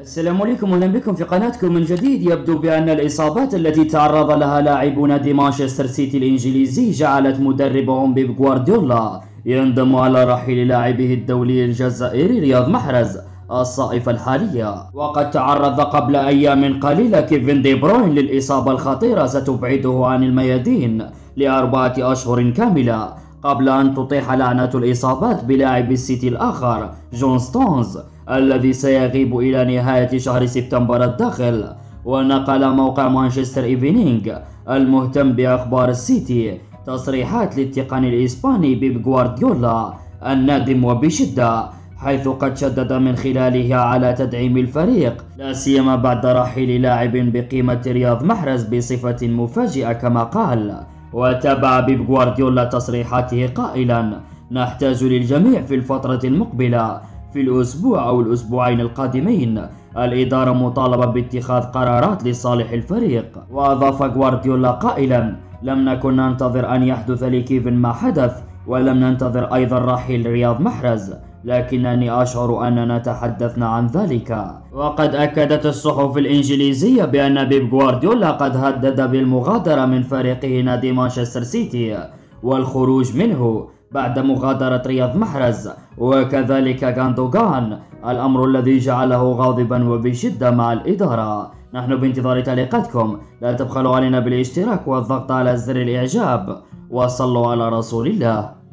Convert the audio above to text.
السلام عليكم واهلا بكم في قناتكم من جديد. يبدو بأن الإصابات التي تعرض لها لاعبو نادي مانشستر سيتي الإنجليزي جعلت مدربهم بيب غوارديولا يندم على رحيل لاعبه الدولي الجزائري رياض محرز الصائفة الحالية. وقد تعرض قبل أيام قليلة كيفن دي بروين للإصابة الخطيرة ستبعده عن الميادين لأربعة أشهر كاملة. قبل أن تطيح لعنة الإصابات بلاعب السيتي الآخر جون ستونز الذي سيغيب إلى نهاية شهر سبتمبر الداخل. ونقل موقع مانشستر إيفينينغ المهتم بأخبار السيتي تصريحات للتقني الإسباني بيب غوارديولا النادم وبشدة حيث قد شدد من خلالها على تدعيم الفريق لا سيما بعد رحيل لاعب بقيمة رياض محرز بصفة مفاجئة كما قال. وتابع بيب غوارديولا تصريحاته قائلا نحتاج للجميع في الفترة المقبلة في الأسبوع أو الأسبوعين القادمين. الإدارة مطالبة باتخاذ قرارات لصالح الفريق. وأضاف غوارديولا قائلا لم نكن ننتظر أن يحدث لكيفن ما حدث ولم ننتظر أيضا رحيل رياض محرز. لكنني أشعر أننا تحدثنا عن ذلك. وقد أكدت الصحف الإنجليزية بأن بيب غوارديولا قد هدد بالمغادرة من فريقه نادي مانشستر سيتي والخروج منه بعد مغادرة رياض محرز. وكذلك غاندوغان الأمر الذي جعله غاضبا وبشدة مع الإدارة. نحن بانتظار تعليقاتكم لا تبخلوا علينا بالاشتراك والضغط على زر الإعجاب. وصلوا على رسول الله.